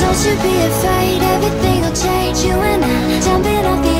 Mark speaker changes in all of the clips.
Speaker 1: Don't you be afraid, everything will change. You and I, jumping off the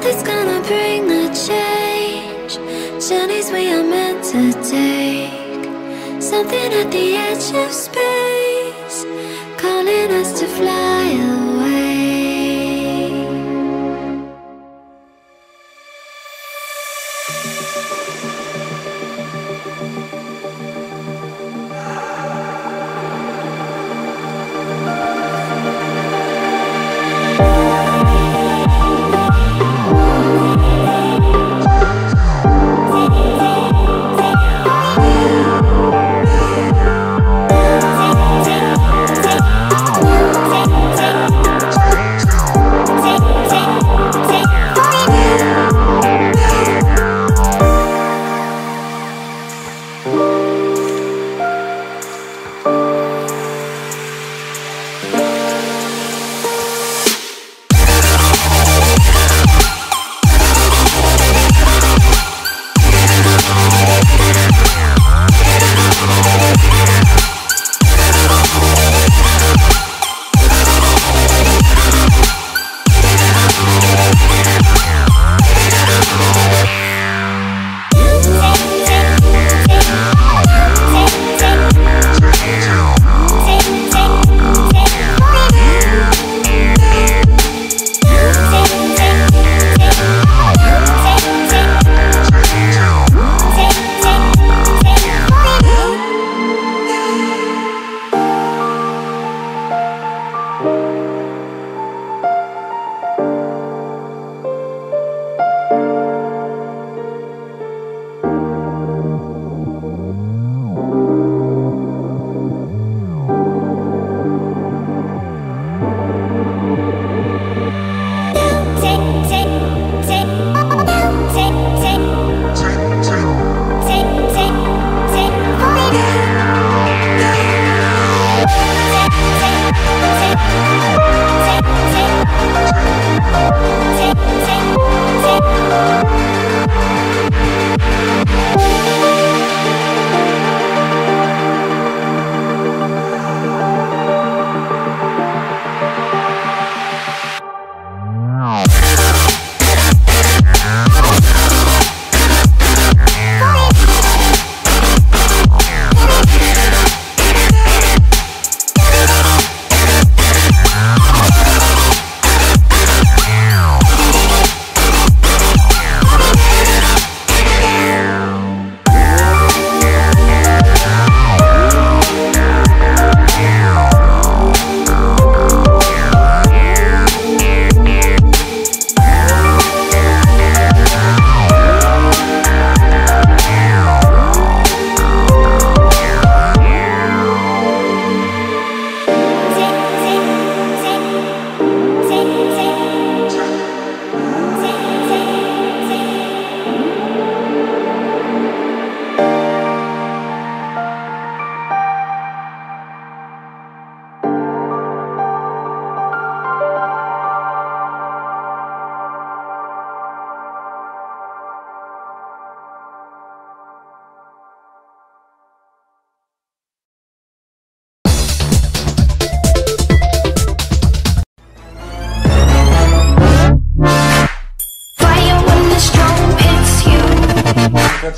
Speaker 1: Nothing's gonna bring a change? Journeys we are meant to take. Something at the edge of space.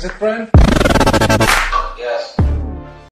Speaker 2: It, Brian?